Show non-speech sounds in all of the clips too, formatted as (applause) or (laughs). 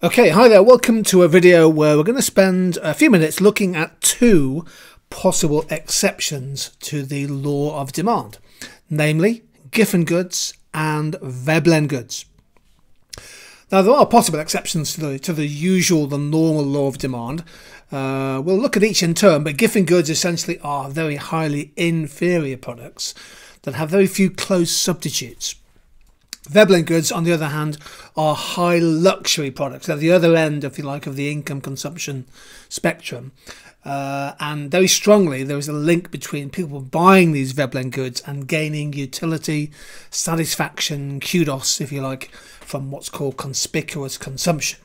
Okay, hi there. Welcome to a video where we're going to spend a few minutes looking at two possible exceptions to the law of demand, namely Giffen goods and Veblen goods. Now, there are possible exceptions to the, to the usual, the normal law of demand. Uh, we'll look at each in turn, but Giffen goods essentially are very highly inferior products that have very few close substitutes. Veblen goods, on the other hand, are high luxury products. at the other end, if you like, of the income consumption spectrum. Uh, and very strongly, there is a link between people buying these Veblen goods and gaining utility, satisfaction, kudos, if you like, from what's called conspicuous consumption.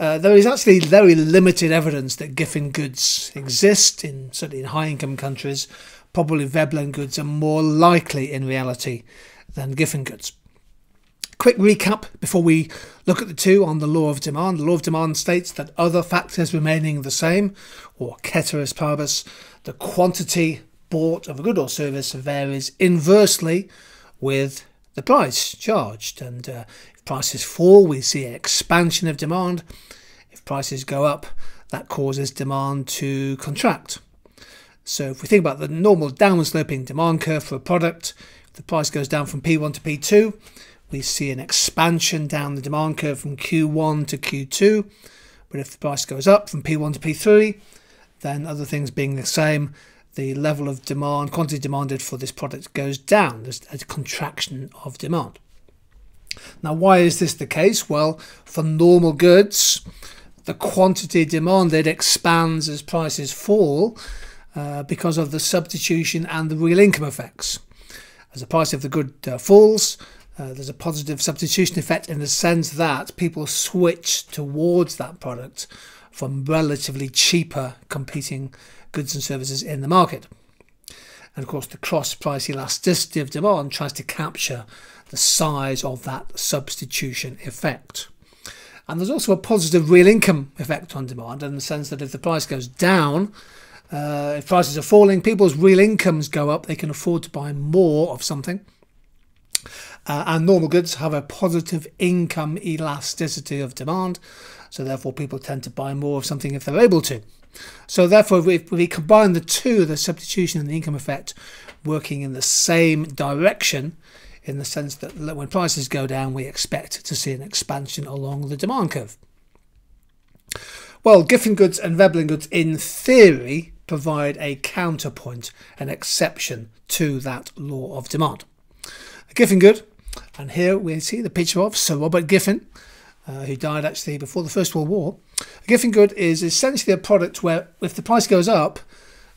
Uh, there is actually very limited evidence that Giffen goods exist in certainly in high income countries. Probably Veblen goods are more likely in reality than Giffen goods. Quick recap before we look at the two on the law of demand. The law of demand states that other factors remaining the same, or ceteris paribus, the quantity bought of a good or service varies inversely with the price charged. And uh, if prices fall, we see expansion of demand. If prices go up, that causes demand to contract. So if we think about the normal downward sloping demand curve for a product, if the price goes down from P1 to P2, we see an expansion down the demand curve from Q1 to Q2. But if the price goes up from P1 to P3, then other things being the same, the level of demand, quantity demanded for this product goes down. There's a contraction of demand. Now, why is this the case? Well, for normal goods, the quantity demanded expands as prices fall uh, because of the substitution and the real income effects. As the price of the good uh, falls, uh, there's a positive substitution effect in the sense that people switch towards that product from relatively cheaper competing goods and services in the market. And of course, the cross price elasticity of demand tries to capture the size of that substitution effect. And there's also a positive real income effect on demand in the sense that if the price goes down, uh, if prices are falling, people's real incomes go up, they can afford to buy more of something uh, and normal goods have a positive income elasticity of demand, so therefore people tend to buy more of something if they're able to. So therefore, if we combine the two, the substitution and the income effect, working in the same direction, in the sense that when prices go down, we expect to see an expansion along the demand curve. Well, Giffen goods and Veblen goods, in theory, provide a counterpoint, an exception to that law of demand. Giffen good and here we see the picture of Sir Robert Giffen, uh, who died actually before the First World War. Giffen good is essentially a product where if the price goes up,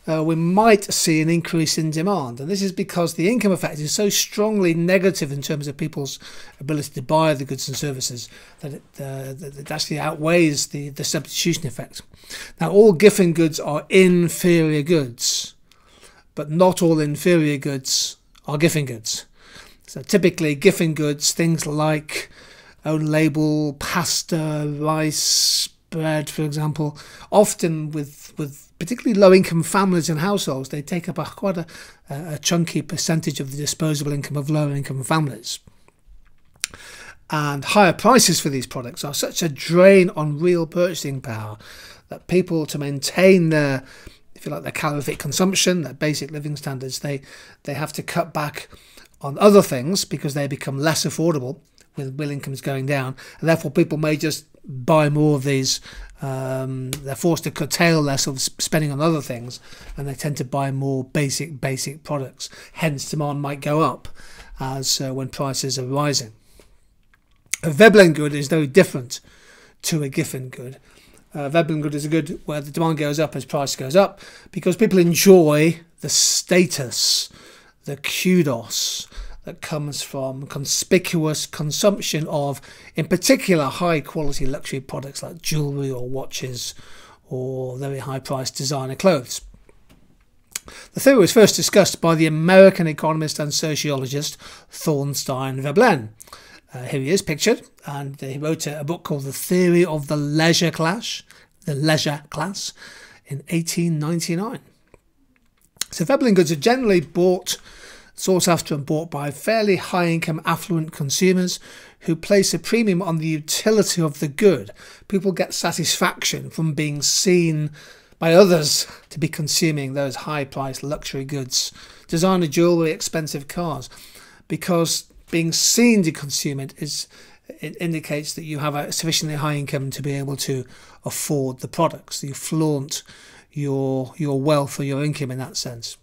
uh, we might see an increase in demand. And this is because the income effect is so strongly negative in terms of people's ability to buy the goods and services that it, uh, that it actually outweighs the, the substitution effect. Now, all Giffen goods are inferior goods, but not all inferior goods are Giffen goods. So typically Giffen goods, things like own label, pasta, rice, bread, for example, often with, with particularly low income families and households, they take up a quite a, a chunky percentage of the disposable income of lower income families. And higher prices for these products are such a drain on real purchasing power that people to maintain their if you like their calorific consumption, their basic living standards, they they have to cut back on other things because they become less affordable with real incomes going down, and therefore people may just buy more of these. Um, they're forced to curtail less of spending on other things, and they tend to buy more basic basic products. Hence, demand might go up as uh, when prices are rising. A Veblen good is very different to a Giffen good. Uh, Veblen good is a good where the demand goes up as price goes up because people enjoy the status, the kudos, that comes from conspicuous consumption of, in particular, high quality luxury products like jewellery or watches or very high priced designer clothes. The theory was first discussed by the American economist and sociologist Thorstein Veblen. Uh, here he is pictured, and he wrote a, a book called The Theory of the Leisure Class, the Leisure Class, in 1899. So Veblen goods are generally bought sought after and bought by fairly high income affluent consumers who place a premium on the utility of the good. People get satisfaction from being seen by others to be consuming those high priced luxury goods, designer jewellery, expensive cars, because being seen to consume it is it indicates that you have a sufficiently high income to be able to afford the products. You flaunt your your wealth or your income in that sense.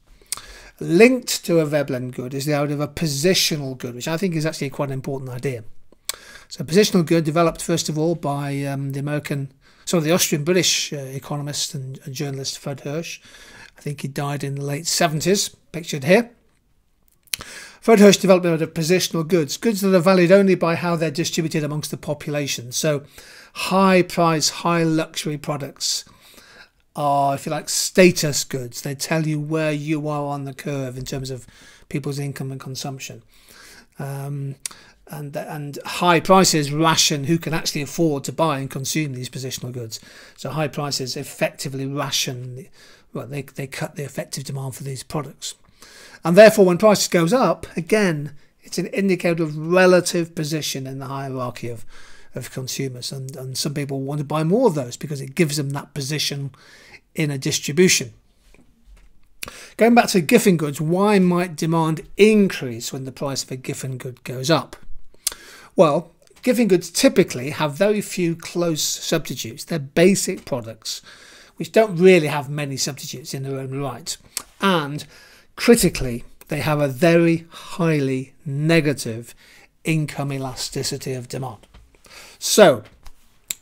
Linked to a Veblen good is the idea of a positional good, which I think is actually quite an important idea. So, positional good developed first of all by um, the American, so the Austrian British uh, economist and, and journalist Fred Hirsch. I think he died in the late 70s, pictured here. Fred Hirsch developed a of positional goods, goods that are valued only by how they're distributed amongst the population. So, high price, high luxury products are, if you like, status goods. They tell you where you are on the curve in terms of people's income and consumption. Um, and and high prices ration who can actually afford to buy and consume these positional goods. So high prices effectively ration, well, they, they cut the effective demand for these products. And therefore, when prices goes up, again, it's an indicator of relative position in the hierarchy of, of consumers. And, and some people want to buy more of those because it gives them that position in a distribution. Going back to Giffen goods, why might demand increase when the price of a Giffen good goes up? Well, Giffen goods typically have very few close substitutes. They're basic products which don't really have many substitutes in their own right. And critically, they have a very highly negative income elasticity of demand. So,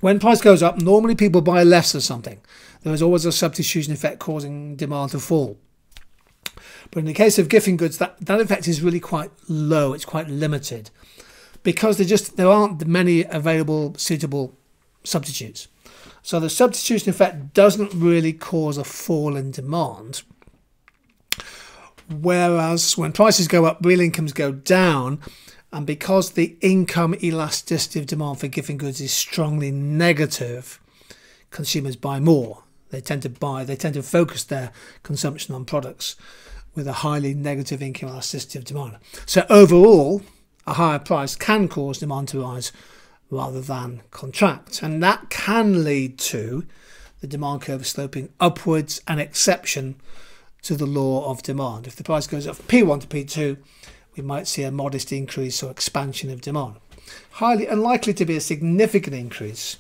when price goes up, normally people buy less of something there is always a substitution effect causing demand to fall. But in the case of Giffen goods, that, that effect is really quite low, it's quite limited because there just there aren't many available suitable substitutes. So the substitution effect doesn't really cause a fall in demand. Whereas when prices go up, real incomes go down. And because the income elasticity of demand for Giffen goods is strongly negative, consumers buy more. They tend to buy, they tend to focus their consumption on products with a highly negative income elasticity of demand. So overall, a higher price can cause demand to rise rather than contract. And that can lead to the demand curve sloping upwards, an exception to the law of demand. If the price goes up from P1 to P2, we might see a modest increase or expansion of demand. Highly unlikely to be a significant increase,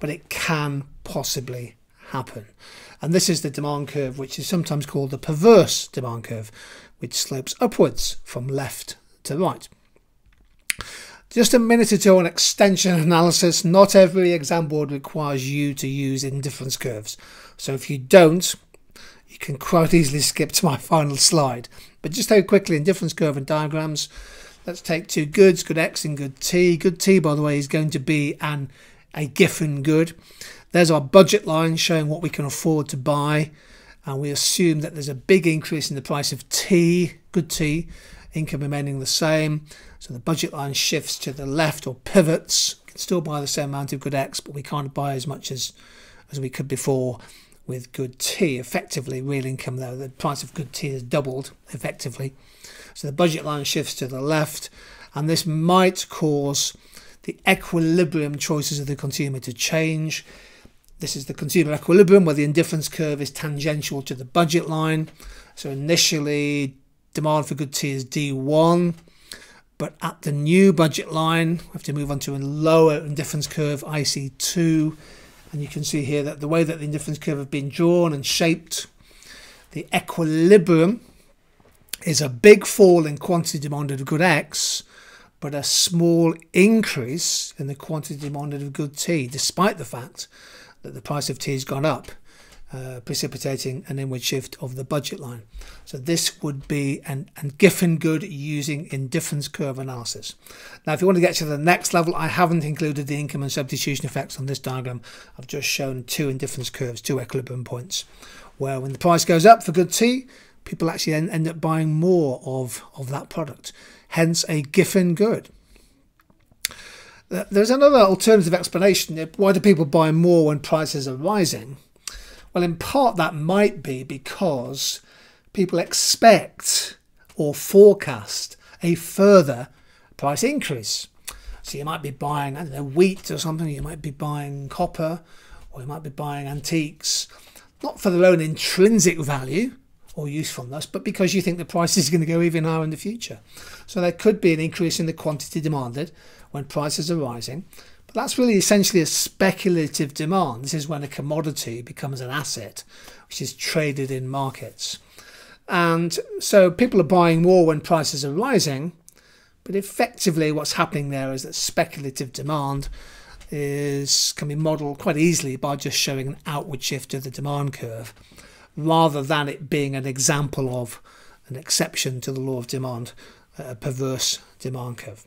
but it can possibly happen. And this is the demand curve, which is sometimes called the perverse demand curve, which slopes upwards from left to right. Just a minute or two on extension analysis. Not every exam board requires you to use indifference curves. So if you don't, you can quite easily skip to my (laughs) final slide. But just very quickly, indifference curve and diagrams. Let's take two goods, good X and good T. Good T, by the way, is going to be an a Giffen good. There's our budget line showing what we can afford to buy. And we assume that there's a big increase in the price of tea, good tea, income remaining the same. So the budget line shifts to the left or pivots. We can still buy the same amount of good X, but we can't buy as much as, as we could before with good tea. Effectively, real income though, the price of good tea has doubled effectively. So the budget line shifts to the left, and this might cause the equilibrium choices of the consumer to change. This is the consumer equilibrium where the indifference curve is tangential to the budget line. So initially, demand for good tea is D1, but at the new budget line, we have to move on to a lower indifference curve, IC2. And you can see here that the way that the indifference curve have been drawn and shaped, the equilibrium is a big fall in quantity demanded of good X, but a small increase in the quantity demanded of good T, despite the fact that the price of T has gone up, uh, precipitating an inward shift of the budget line. So this would be an, an Giffen good using indifference curve analysis. Now, if you want to get to the next level, I haven't included the income and substitution effects on this diagram. I've just shown two indifference curves, two equilibrium points, where when the price goes up for good tea, people actually end up buying more of, of that product. Hence a Giffen good. There's another alternative explanation. Why do people buy more when prices are rising? Well, in part that might be because people expect or forecast a further price increase. So you might be buying, I don't know, wheat or something, you might be buying copper, or you might be buying antiques, not for their own intrinsic value or usefulness, but because you think the price is going to go even higher in the future. So there could be an increase in the quantity demanded when prices are rising. But that's really essentially a speculative demand. This is when a commodity becomes an asset, which is traded in markets. And so people are buying more when prices are rising, but effectively, what's happening there is that speculative demand is can be modelled quite easily by just showing an outward shift of the demand curve, rather than it being an example of an exception to the law of demand, a perverse demand curve.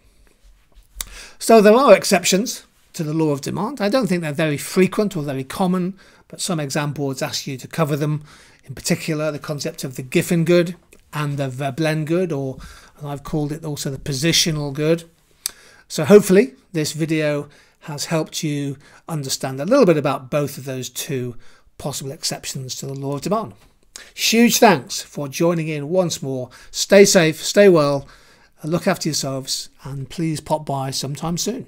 So there are exceptions to the law of demand. I don't think they're very frequent or very common, but some exam boards ask you to cover them. In particular, the concept of the Giffen good and the Veblen good, or I've called it also the positional good. So hopefully this video has helped you understand a little bit about both of those two possible exceptions to the law of demand. Huge thanks for joining in once more. Stay safe, stay well, look after yourselves, and please pop by sometime soon.